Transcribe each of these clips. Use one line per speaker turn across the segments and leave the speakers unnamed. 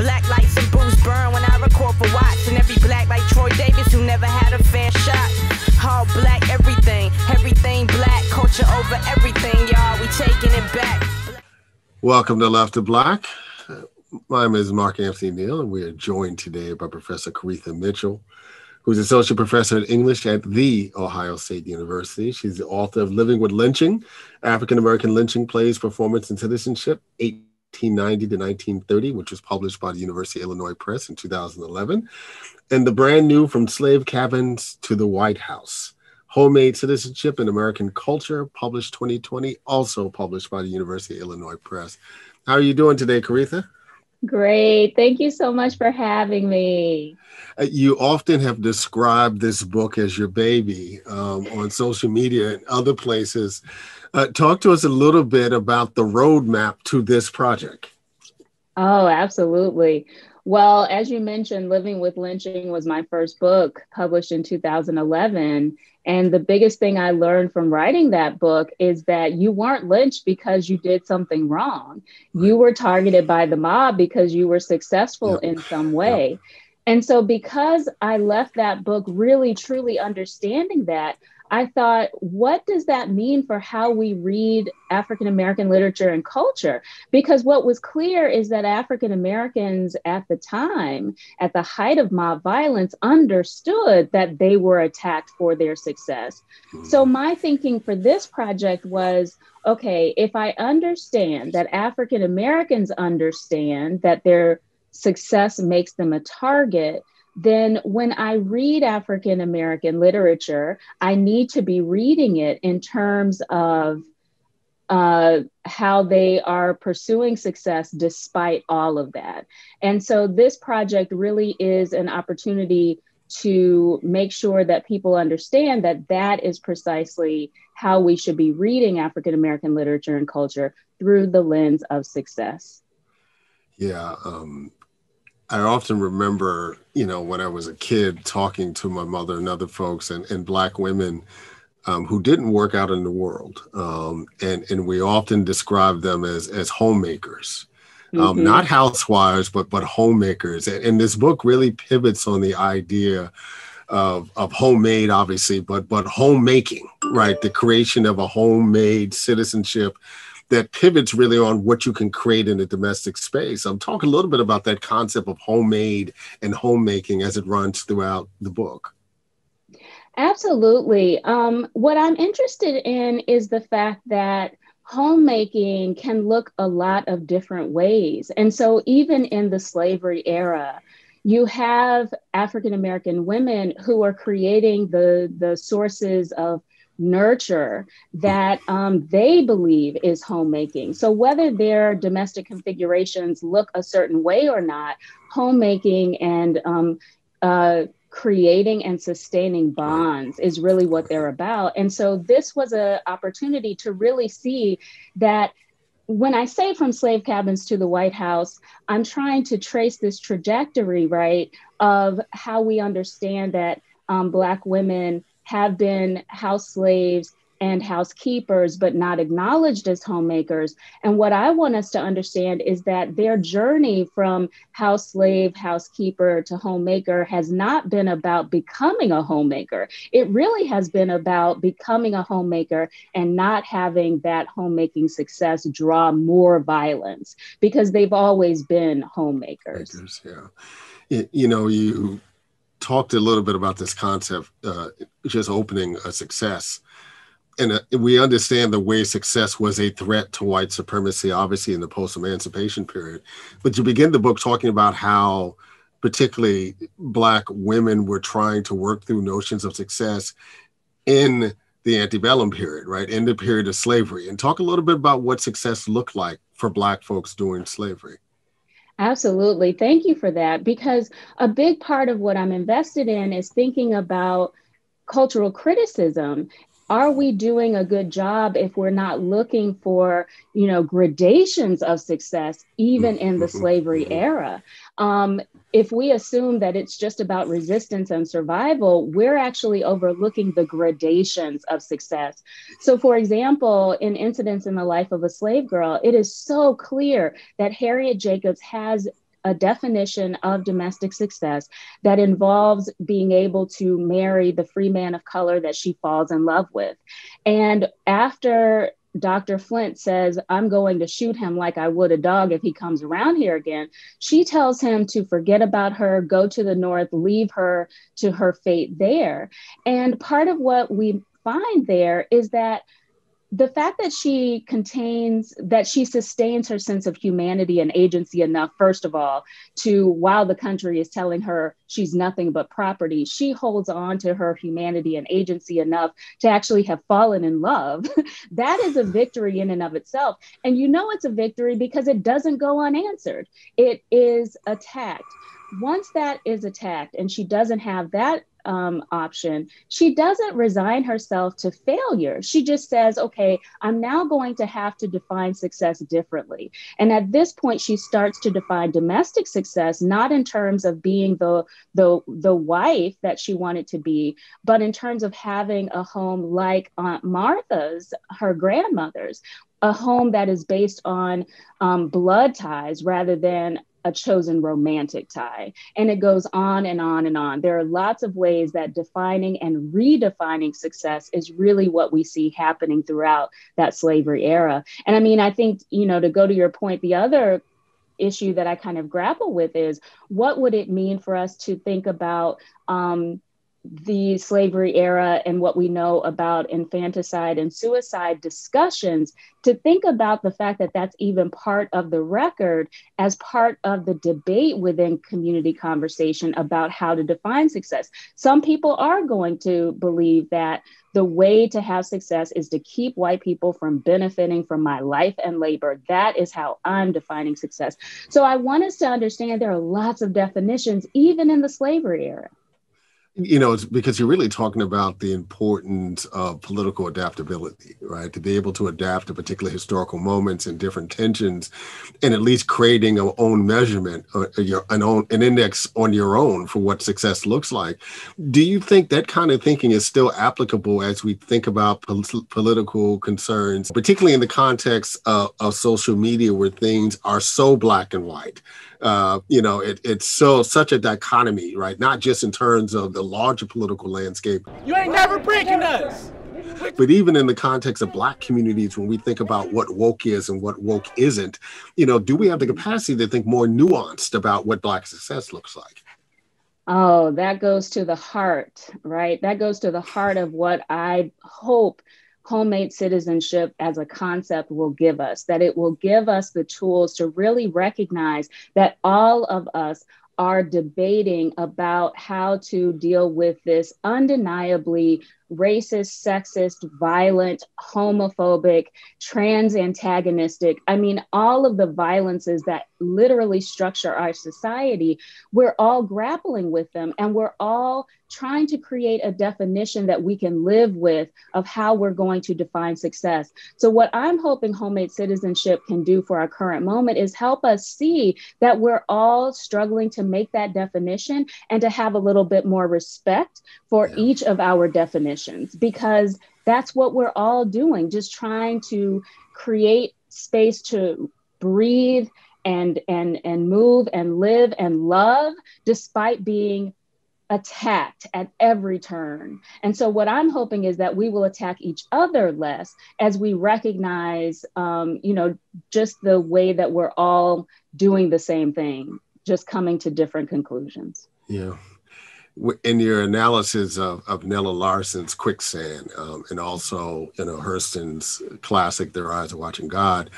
Black lights and booze burn when I record for Watts. And every black like Troy Davis who never had a fair shot. All black, everything, everything black. Culture over everything, y'all. We taking it back.
Welcome to Left of Black. My name is Mark Anthony Neal, and we are joined today by Professor Koritha Mitchell, who's Associate Professor of English at The Ohio State University. She's the author of Living with Lynching African American Lynching Plays, Performance, and Citizenship, 1890 to 1930, which was published by the University of Illinois Press in 2011, and the brand new From Slave Cabins to the White House. Homemade Citizenship in American Culture, published 2020, also published by the University of Illinois Press. How are you doing today, Koritha?
Great. Thank you so much for having me.
Uh, you often have described this book as your baby um, on social media and other places. Uh, talk to us a little bit about the roadmap to this project.
Oh, absolutely. Well, as you mentioned, Living with Lynching was my first book published in 2011. And the biggest thing I learned from writing that book is that you weren't lynched because you did something wrong. You were targeted by the mob because you were successful yep. in some way. Yep. And so, because I left that book really truly understanding that, I thought, what does that mean for how we read African American literature and culture? Because what was clear is that African Americans at the time, at the height of mob violence, understood that they were attacked for their success. So, mm-hmm. my thinking for this project was okay, if I understand that African Americans understand that their success makes them a target, then when I read African American literature, I need to be reading it in terms of uh, how they are pursuing success despite all of that. And so this project really is an opportunity to make sure that people understand that that is precisely how we should be reading African American literature and culture through the lens of success.
Yeah, um, I often remember, you know, when I was a kid talking to my mother and other folks and, and black women um, who didn't work out in the world. Um, and, and we often describe them as, as homemakers, um, mm-hmm. not housewives, but, but homemakers. And, and this book really pivots on the idea of, of homemade, obviously, but, but homemaking, right? The creation of a homemade citizenship that pivots really on what you can create in a domestic space. I'm talking a little bit about that concept of homemade and homemaking as it runs throughout the book.
Absolutely. Um, what I'm interested in is the fact that homemaking can look a lot of different ways. And so, even in the slavery era, you have African American women who are creating the, the sources of nurture that um, they believe is homemaking. So, whether their domestic configurations look a certain way or not, homemaking and um, uh, creating and sustaining bonds is really what they're about. And so, this was an opportunity to really see that when I say from slave cabins to the White House, I'm trying to trace this trajectory, right, of how we understand that um, Black women have been house slaves and housekeepers, but not acknowledged as homemakers. And what I want us to understand is that their journey from house slave, housekeeper to homemaker has not been about becoming a homemaker. It really has been about becoming a homemaker and not having that homemaking success draw more violence because they've always been homemakers.
Makers, yeah. You know, you talked a little bit about this concept, uh, just opening a success. And uh, we understand the way success was a threat to white supremacy, obviously in the post emancipation period. But you begin the book talking about how, particularly, Black women were trying to work through notions of success in the antebellum period, right? In the period of slavery. And talk a little bit about what success looked like for Black folks during slavery.
Absolutely. Thank you for that. Because a big part of what I'm invested in is thinking about cultural criticism are we doing a good job if we're not looking for you know gradations of success even in the slavery era um, if we assume that it's just about resistance and survival we're actually overlooking the gradations of success so for example in incidents in the life of a slave girl it is so clear that harriet jacobs has a definition of domestic success that involves being able to marry the free man of color that she falls in love with. And after Dr. Flint says, I'm going to shoot him like I would a dog if he comes around here again. She tells him to forget about her, go to the north, leave her to her fate there. And part of what we find there is that the fact that she contains that she sustains her sense of humanity and agency enough first of all to while the country is telling her she's nothing but property she holds on to her humanity and agency enough to actually have fallen in love. That is a victory in and of itself. And you know it's a victory because it doesn't go unanswered. It is attacked. Once that is attacked and she doesn't have that um, option, she doesn't resign herself to failure. She just says, okay, I'm now going to have to define success differently. And at this point, she starts to define domestic success, not in terms of being the, the, the wife that she wanted to be, but in terms of having a home like Aunt Martha's, her grandmother's, a home that is based on um, blood ties rather than a chosen romantic tie. And it goes on and on and on. There are lots of ways that defining and redefining success is really what we see happening throughout that slavery era. And I mean, I think, you know, to go to your point, the other issue that I kind of grapple with is what would it mean for us to think about um, the slavery era and what we know about infanticide and suicide discussions to think about the fact that that's even part of the record as part of the debate within community conversation about how to define success. Some people are going to believe that the way to have success is to keep white people from benefiting from my life and labor. That is how I'm defining success. So I want us to understand there are lots of definitions, even in the slavery era
you know, it's because you're really talking about the importance of political adaptability, right? To be able to adapt to particular historical moments and different tensions, and at least creating an own measurement, uh, your an own an index on your own for what success looks like. Do you think that kind of thinking is still applicable as we think about pol- political concerns, particularly in the context of, of social media, where things are so black and white? uh, you know, it, it's so such a dichotomy, right? Not just in terms of the larger political landscape.
You ain't never breaking us.
But even in the context of Black communities, when we think about what woke is and what woke isn't, you know, do we have the capacity to think more nuanced about what Black success looks like?
Oh, that goes to the heart, right? That goes to the heart of what I hope homemade citizenship as a concept will give us, that it will give us the tools to really recognize that all of us are debating about how to deal with this undeniably racist, sexist, violent, homophobic, trans antagonistic. I mean, all of the violences that literally structure our society, we're all grappling with them and we're all trying to create a definition that we can live with of how we're going to define success. So, what I'm hoping homemade citizenship can do for our current moment is help us see that we're all struggling to make that definition and to have a little bit more respect for yeah. each of our definitions because that's what we're all doing, just trying to create space to breathe and and and move and live and love despite being attacked at every turn. And so, what I'm hoping is that we will attack each other less as we recognize, um, you know, just the way that we're all doing the same thing, just coming to different conclusions.
Yeah. In your analysis of, of Nella Larsen's Quicksand um, and also, you know, Hurston's classic, Their Eyes Are Watching God,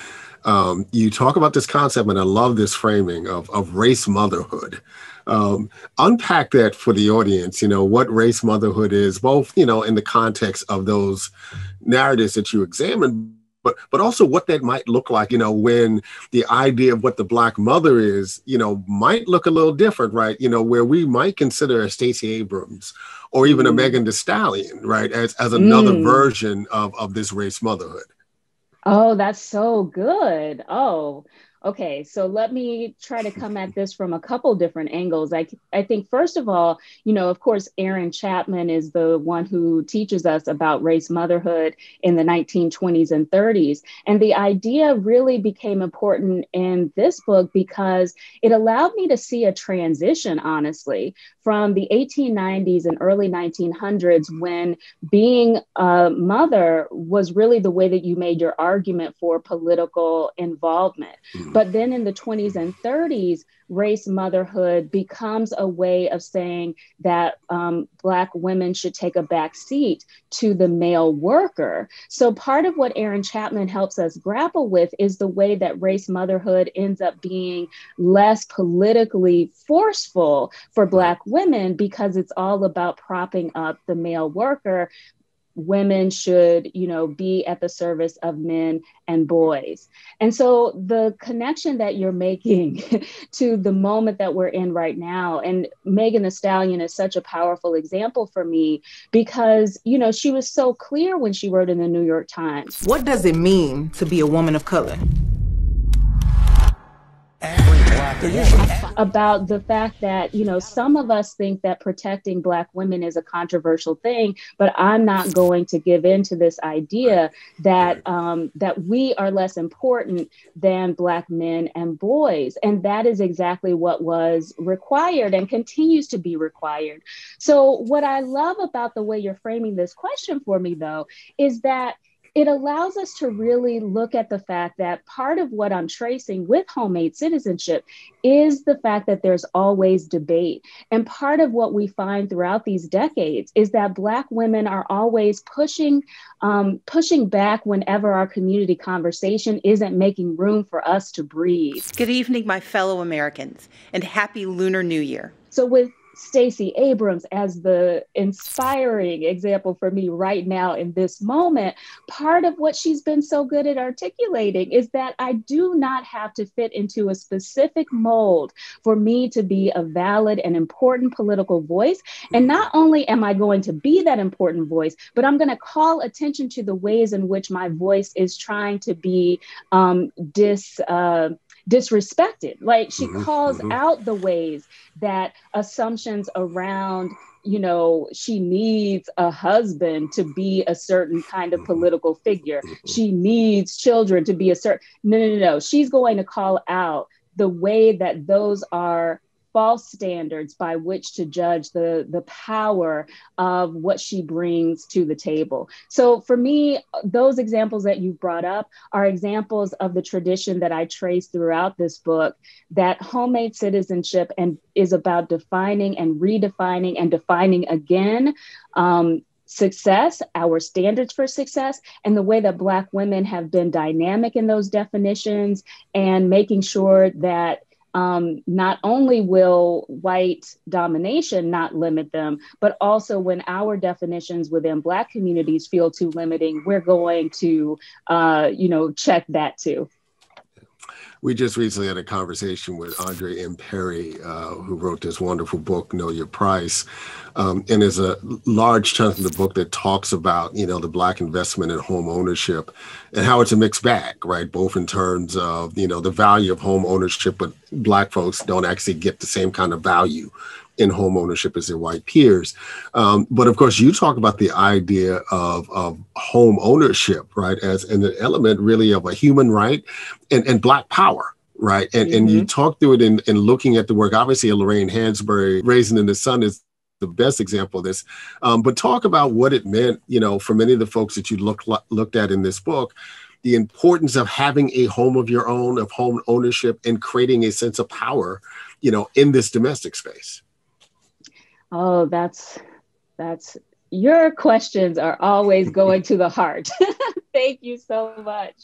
um, you talk about this concept, and I love this framing of, of race motherhood. Um, unpack that for the audience, you know, what race motherhood is, both, you know, in the context of those narratives that you examine, but but also what that might look like, you know, when the idea of what the black mother is, you know, might look a little different, right? You know, where we might consider a Stacey Abrams or even mm. a Megan Thee Stallion, right, as, as another mm. version of, of this race motherhood.
Oh, that's so good. Oh, Okay, so let me try to come at this from a couple different angles. I, I think, first of all, you know, of course, Erin Chapman is the one who teaches us about race motherhood in the 1920s and 30s. And the idea really became important in this book because it allowed me to see a transition, honestly, from the 1890s and early 1900s when being a mother was really the way that you made your argument for political involvement. Mm-hmm. But then in the 20s and 30s, race motherhood becomes a way of saying that um, Black women should take a back seat to the male worker. So, part of what Erin Chapman helps us grapple with is the way that race motherhood ends up being less politically forceful for Black women because it's all about propping up the male worker women should you know be at the service of men and boys. And so the connection that you're making to the moment that we're in right now and megan thee stallion is such a powerful example for me because you know she was so clear when she wrote in the new york times.
What does it mean to be a woman of color
about the fact that you know some of us think that protecting black women is a controversial thing but i'm not going to give in to this idea that um, that we are less important than black men and boys. And that is exactly what was required and continues to be required. So what i love about the way you're framing this question for me though is that it allows us to really look at the fact that part of what I'm tracing with homemade citizenship is the fact that there's always debate. And part of what we find throughout these decades is that Black women are always pushing, um, pushing back whenever our community conversation isn't making room for us to breathe.
Good evening, my fellow Americans, and happy Lunar New Year.
So, with Stacey Abrams as the inspiring example for me right now in this moment, part of what she's been so good at articulating is that I do not have to fit into a specific mold for me to be a valid and important political voice. And not only am I going to be that important voice, but I'm going to call attention to the ways in which my voice is trying to be um, dis. Uh, disrespected. Like she mm-hmm, calls mm-hmm. out the ways that assumptions around you know, she needs a husband to be a certain kind of mm-hmm. political figure. Mm-hmm. She needs children to be a certain. No, no, no, no. She's going to call out the way that those are false standards by which to judge the, the power of what she brings to the table. So for me, those examples that you brought up are examples of the tradition that I trace throughout this book that homemade citizenship and is about defining and redefining and defining again um, success, our standards for success, and the way that Black women have been dynamic in those definitions and making sure that um, not only will white domination not limit them, but also when our definitions within Black communities feel too limiting, we're going to, uh, you know, check that too
we just recently had a conversation with Andre M. Perry, uh, who wrote this wonderful book, Know Your Price. Um, and there's a large chunk of the book that talks about, you know, the black investment in home ownership and how it's a mixed bag, right? Both in terms of, you know, the value of home ownership, but black folks don't actually get the same kind of value in home ownership as their white peers. Um, but of course, you talk about the idea of, of home ownership, right, as an element really of a human right and, and black power. Right. And, mm-hmm. and you mm-hmm. talk through it in, in looking at the work. Obviously, Lorraine Hansberry, Raisin in the Sun is the best example of this. Um, but talk about what it meant, you know, for many of the folks that you look, looked at in this book, the importance of having a home of your own, of home ownership, and creating a sense of power, you know, in this domestic space.
Oh, that's that's your questions are always going to the heart. Thank you so much.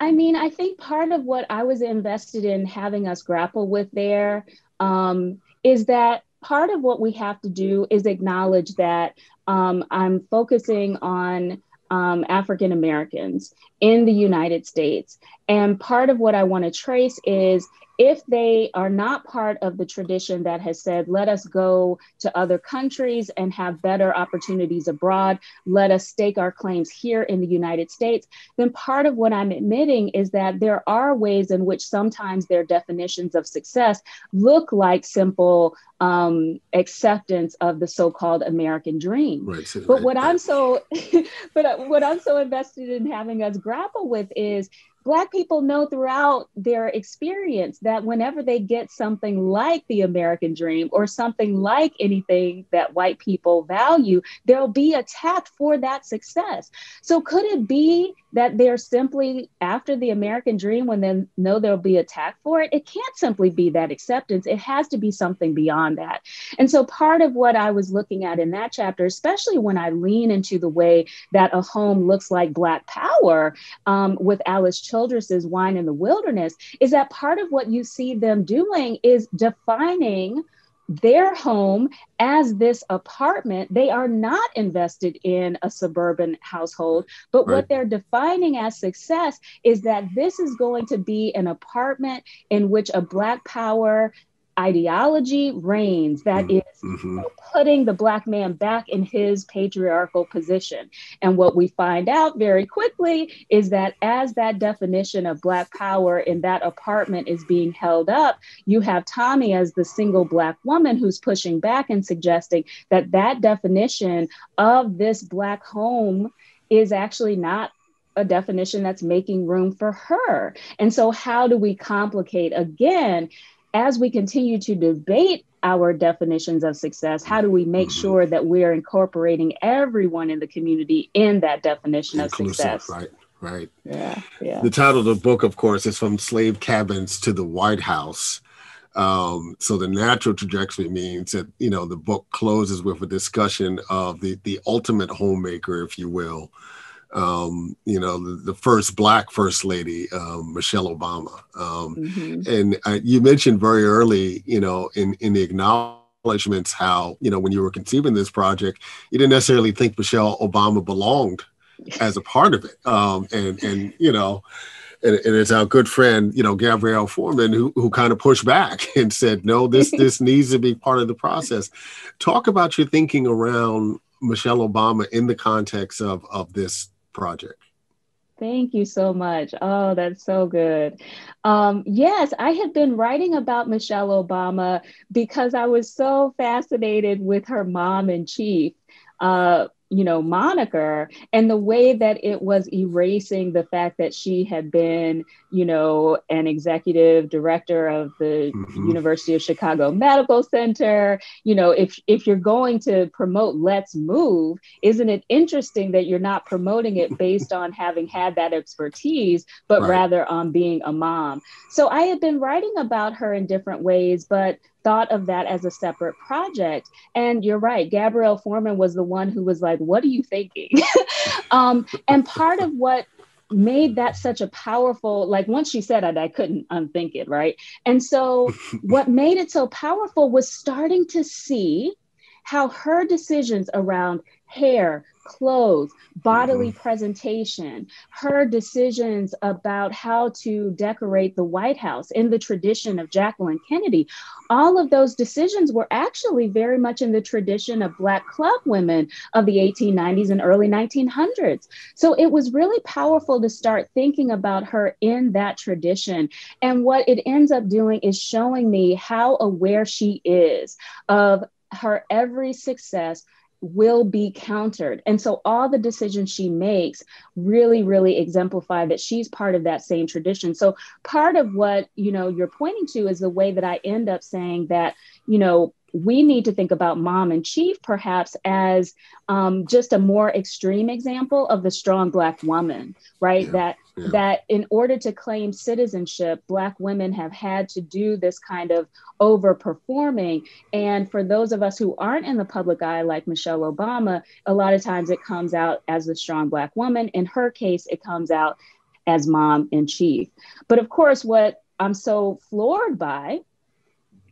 I mean, I think part of what I was invested in having us grapple with there um, is that part of what we have to do is acknowledge that um, I'm focusing on um, African Americans in the United States. And part of what I want to trace is if they are not part of the tradition that has said, let us go to other countries and have better opportunities abroad, let us stake our claims here in the United States, then part of what I'm admitting is that there are ways in which sometimes their definitions of success look like simple um, acceptance of the so-called American dream. Right, so but what I'm so, but what I'm so invested in having us grapple with is Black people know throughout their experience that whenever they get something like the American dream or something like anything that white people value, they'll be a attacked for that success. So, could it be that they're simply after the American dream when they know there'll be attacked for it? It can't simply be that acceptance, it has to be something beyond that. And so, part of what I was looking at in that chapter, especially when I lean into the way that a home looks like Black power um, with Alice Childress's Wine in the Wilderness is that part of what you see them doing is defining their home as this apartment. They are not invested in a suburban household, but right. what they're defining as success is that this is going to be an apartment in which a Black power ideology reigns that mm-hmm. is mm-hmm. putting the black man back in his patriarchal position and what we find out very quickly is that as that definition of black power in that apartment is being held up you have tommy as the single black woman who's pushing back and suggesting that that definition of this black home is actually not a definition that's making room for her. And so, how do we complicate again as we continue to debate our definitions of success, how do we make mm-hmm. sure that we're incorporating everyone in the community in that definition Inclusive, of success?
Right, right.
Yeah, yeah.
The title of the book, of course, is From Slave Cabins to the White House. Um, so the natural trajectory means that you know the book closes with a discussion of the the ultimate homemaker, if you will, um, you know, the, the, first black first lady, um, Michelle Obama. Um, mm-hmm. And uh, you mentioned very early, you know, in, in the acknowledgments how, you know, when you were conceiving this project, you didn't necessarily think Michelle Obama belonged as a part of it. Um, and, and, you know, and, and, it's our good friend, you know, Gabrielle Foreman, who, who kind of pushed back and said, no, this, this needs to be part of the process. Talk about your thinking around Michelle Obama in the context of, of this project.
Thank you so much. Oh, that's so good. Um, yes, I had been writing about Michelle Obama because I was so fascinated with her mom in chief. Uh, you know, moniker and the way that it was erasing the fact that she had been, you know, an executive director of the mm-hmm. University of Chicago Medical Center. You know, if if you're going to promote Let's Move, isn't it interesting that you're not promoting it based on having had that expertise, but right. rather on being a mom? So I had been writing about her in different ways, but thought of that as a separate project. And you're right, Gabrielle Foreman was the one who was like, What are you thinking? um, and part of what made that such a powerful like once she said it i couldn't unthink it right and so what made it so powerful was starting to see how her decisions around hair clothes, bodily mm-hmm. presentation, her decisions about how to decorate the White House in the tradition of Jacqueline Kennedy, all of those decisions were actually very much in the tradition of Black club women of the 1890s and early 1900s. So it was really powerful to start thinking about her in that tradition. And what it ends up doing is showing me how aware she is of her every success will be countered. And so all the decisions she makes really, really exemplify that she's part of that same tradition. So part of what, you know, you're pointing to is the way that I end up saying that, you know, we need to think about mom and chief perhaps as um, just a more extreme example of the strong black woman right yeah, that yeah. that in order to claim citizenship black women have had to do this kind of overperforming. And for those of us who aren't in the public eye like michelle obama a lot of times it comes out as the strong black woman. In her case it comes out as mom in chief. But of course what i'm so floored by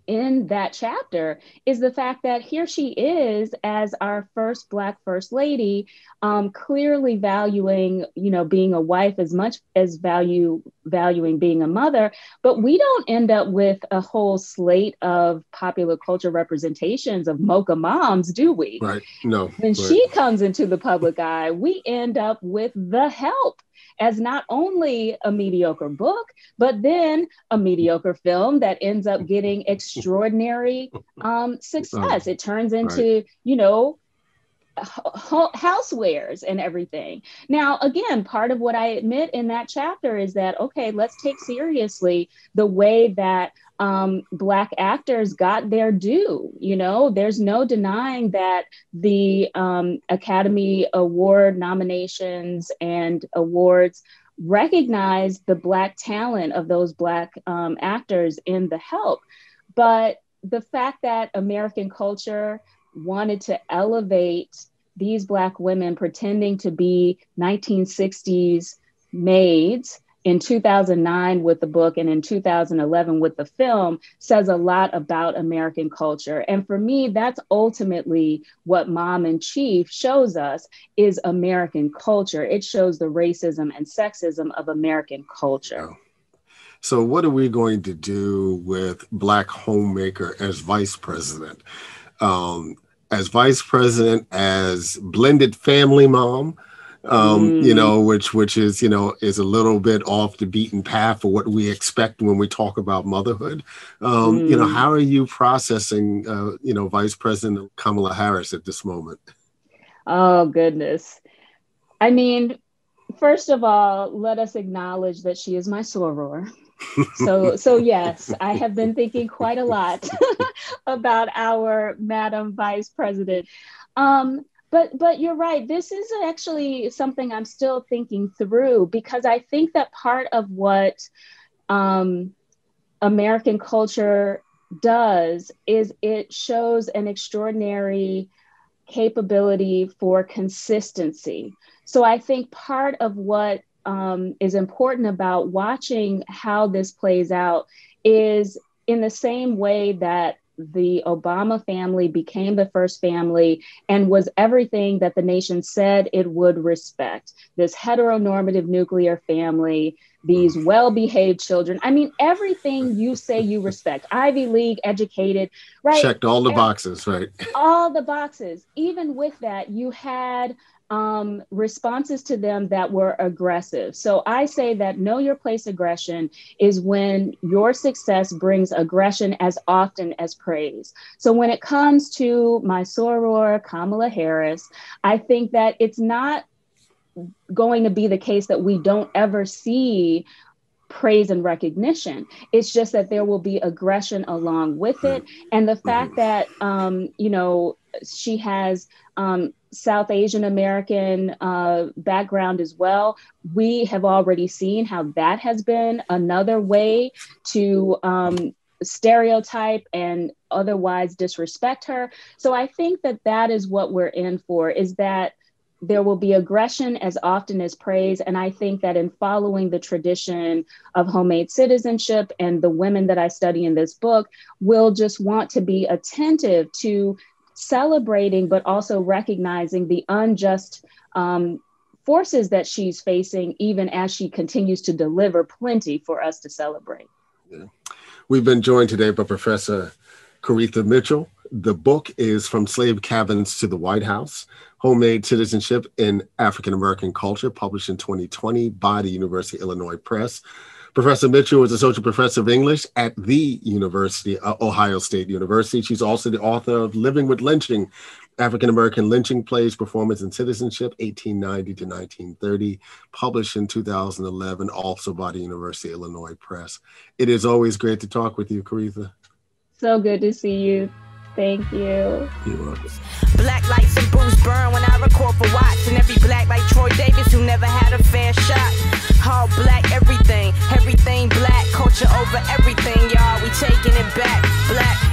in that chapter is the fact that here she is as our first black first lady um, clearly valuing you know being a wife as much as value valuing being a mother. But we don't end up with a whole slate of popular culture representations of mocha moms do we?
Right. No.
When
right.
she comes into the public eye we end up with the help as not only a mediocre book, but then a mediocre film that ends up getting extraordinary um, success. It turns into, right. you know, housewares and everything. Now, again, part of what I admit in that chapter is that, okay, let's take seriously the way that um, Black actors got their due. You know, there's no denying that the um, Academy Award nominations and awards recognize the Black talent of those Black um, actors in The Help. But the fact that American culture wanted to elevate these Black women pretending to be 1960s maids in 2009 with the book and in 2011 with the film says a lot about American culture. And for me, that's ultimately what Mom in Chief shows us is American culture. It shows the racism and sexism of American culture.
So, what are we going to do with Black Homemaker as vice president? Um, as vice president, as blended family mom, um, mm. you know, which which is you know is a little bit off the beaten path for what we expect when we talk about motherhood. Um, mm. You know, mm. how are you processing, uh, you know, Vice President Kamala Harris at this moment?
Oh goodness, I mean, first of all, let us acknowledge that she is my soror. so so yes i have been thinking quite a lot about our madam vice president. Um, but but you're right. This is actually something i'm still thinking through because i think that part of what um, american culture does is it shows an extraordinary capability for consistency. So i think part of what um, is important about watching how this plays out is in the same way that the Obama family became the first family and was everything that the nation said it would respect this heteronormative nuclear family, these mm. well behaved children. I mean, everything you say you respect, Ivy League educated, right?
Checked all the boxes, right?
All the boxes. Even with that, you had um, responses to them that were aggressive. So I say that know your place aggression is when your success brings aggression as often as praise. So when it comes to my soror, Kamala Harris, I think that it's not going to be the case that we don't ever see praise and recognition. It's just that there will be aggression along with it. And the fact that, um, you know, she has um, South Asian American uh, background as well. We have already seen how that has been another way to um, stereotype and otherwise disrespect her. So I think that that is what we're in for is that there will be aggression as often as praise. And I think that in following the tradition of homemade citizenship and the women that I study in this book will just want to be attentive to celebrating, but also recognizing the unjust um, forces that she's facing, even as she continues to deliver plenty for us to celebrate.
Yeah. We've been joined today by Professor Koritha Mitchell. The book is From Slave Cabins to the White House Homemade Citizenship in African American Culture, published in 2020 by the University of Illinois Press. Professor Mitchell is Associate Professor of English at the University, uh, Ohio State University. She's also the author of Living with Lynching, African American Lynching Plays, Performance and Citizenship, 1890 to 1930, published in 2011, also by the University of Illinois Press. It is always great to talk with you, Koritha.
So good to see you. Thank you.
You're welcome.
Black lights and booze burn when I record for Watts, and every black like Troy Davis who never had a fair shot. All black, everything, everything black, culture over everything, y'all. We taking it back, black.